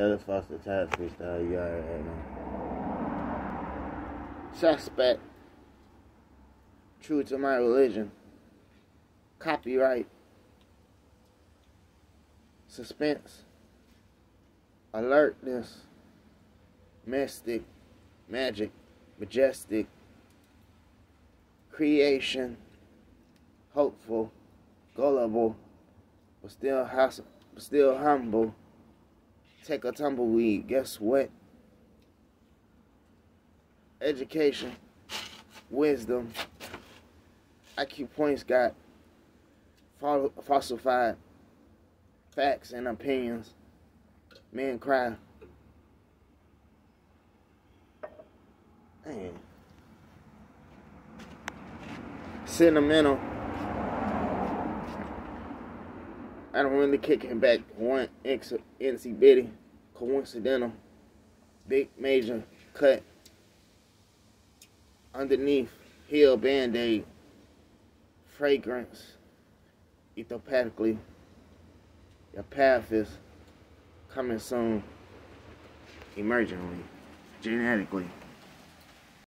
Ellis Foster Tide freestyle. You already know. Suspect. True to my religion. Copyright. Suspense. Alertness. Mystic. Magic. Majestic. Creation. Hopeful. Gullible. But still, but still humble. Take a tumbleweed. Guess what? Education. Wisdom. IQ points got falsified facts and opinions. Men cry. Man. Sentimental. I don't really kick him back one NC Bitty. Coincidental. Big major cut. Underneath. Heel band-aid. Fragrance. Ethopathically. Your path is coming soon. Emergently. Genetically.